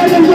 Yeah.